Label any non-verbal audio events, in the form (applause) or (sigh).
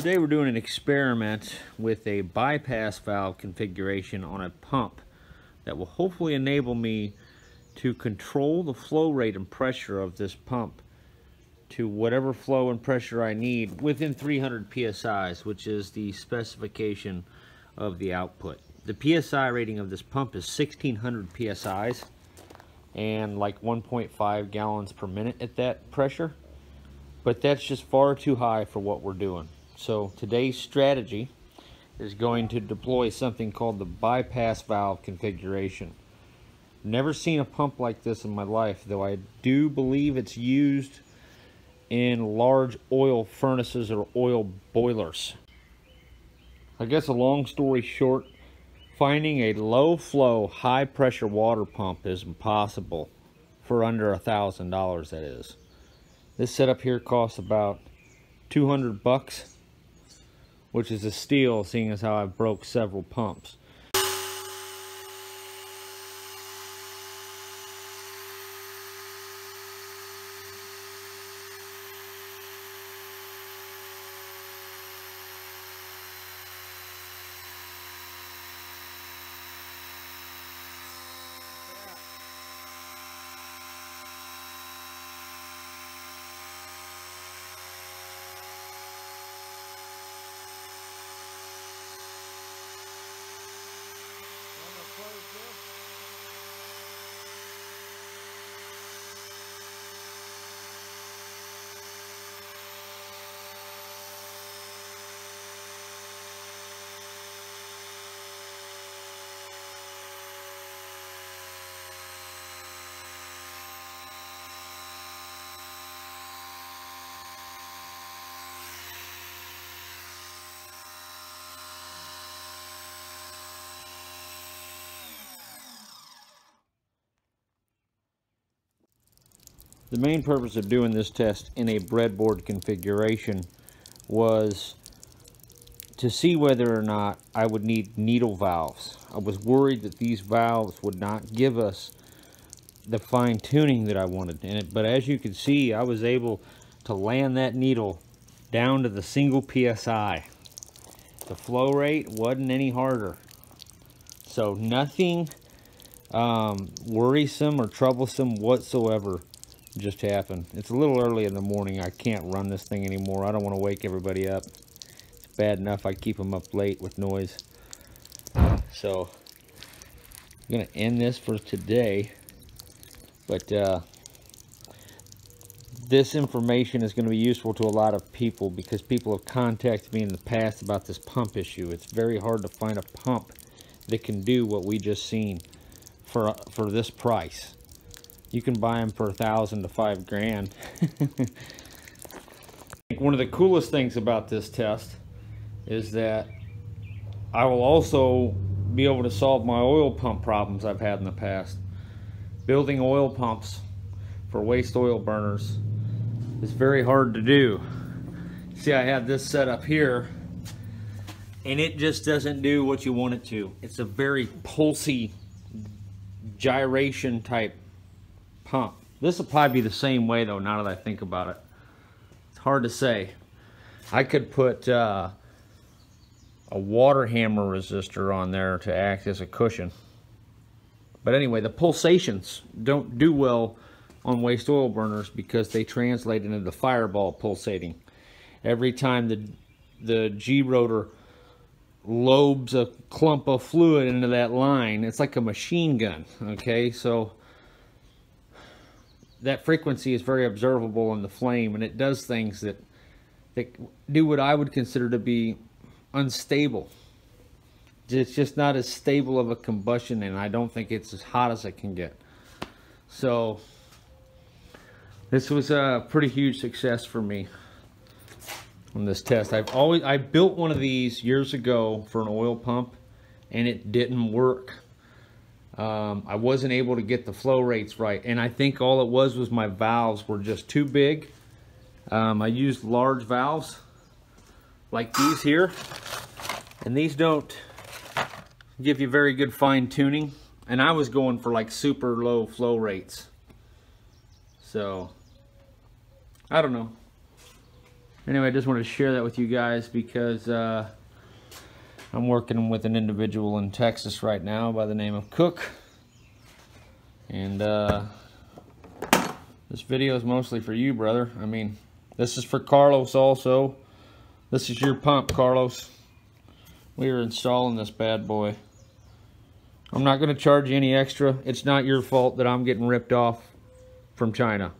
Today we're doing an experiment with a bypass valve configuration on a pump that will hopefully enable me to control the flow rate and pressure of this pump to whatever flow and pressure I need within 300 psi's, which is the specification of the output. The psi rating of this pump is 1600 psi's and like 1.5 gallons per minute at that pressure, but that's just far too high for what we're doing. So today's strategy is going to deploy something called the bypass valve configuration. Never seen a pump like this in my life, though I do believe it's used in large oil furnaces or oil boilers. I guess a long story short, finding a low flow, high pressure water pump is impossible for under a thousand dollars that is. This setup here costs about 200 bucks which is a steal seeing as how I broke several pumps. The main purpose of doing this test in a breadboard configuration was to see whether or not I would need needle valves. I was worried that these valves would not give us the fine tuning that I wanted in it. But as you can see, I was able to land that needle down to the single PSI. The flow rate wasn't any harder. So nothing um, worrisome or troublesome whatsoever just happened. It's a little early in the morning. I can't run this thing anymore. I don't want to wake everybody up. It's bad enough I keep them up late with noise. So, I'm going to end this for today. But, uh, this information is going to be useful to a lot of people because people have contacted me in the past about this pump issue. It's very hard to find a pump that can do what we just seen for for this price you can buy them for a thousand to five grand. (laughs) One of the coolest things about this test is that I will also be able to solve my oil pump problems I've had in the past. Building oil pumps for waste oil burners is very hard to do. See, I have this set up here and it just doesn't do what you want it to. It's a very pulsy gyration type pump. This will probably be the same way though, now that I think about it. It's hard to say. I could put uh, a water hammer arrestor on there to act as a cushion. But anyway, the pulsations don't do well on waste oil burners because they translate into the fireball pulsating. Every time the, the G-rotor lobes a clump of fluid into that line, it's like a machine gun, okay? So that frequency is very observable in the flame and it does things that that do what I would consider to be unstable. It's just not as stable of a combustion and I don't think it's as hot as it can get. So this was a pretty huge success for me on this test. I've always I built one of these years ago for an oil pump and it didn't work um, I wasn't able to get the flow rates right. And I think all it was was my valves were just too big. Um, I used large valves like these here. And these don't give you very good fine tuning. And I was going for like super low flow rates. So, I don't know. anyway, I just wanted to share that with you guys because uh, I'm working with an individual in Texas right now by the name of Cook. And uh, this video is mostly for you, brother. I mean, this is for Carlos also. This is your pump, Carlos. We are installing this bad boy. I'm not going to charge you any extra. It's not your fault that I'm getting ripped off from China.